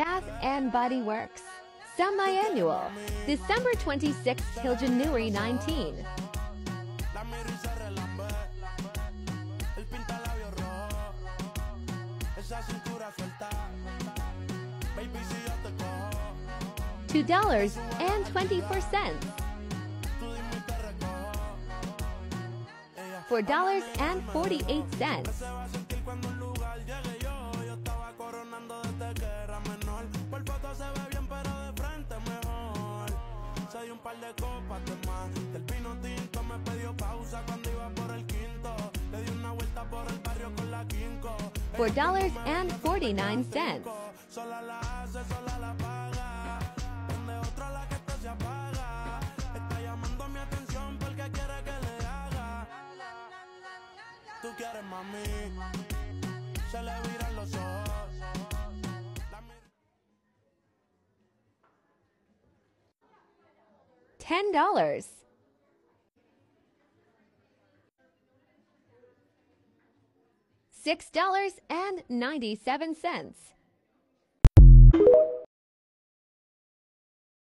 Bath and Body Works. Semi-annual. December 26 till January 19. La miro y se relambe. El pinta labios rojo. Esa de copas de más. Del vino tinto me pidió pausa cuando iba por el quinto. Le di una vuelta por el barrio con la quinco. $4.49. Sola la hace, sola la paga. Donde otra la que esto se apaga. Está llamando mi atención porque quiere que le haga. Tú quieres mami. $10. $6.97.